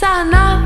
Sun up,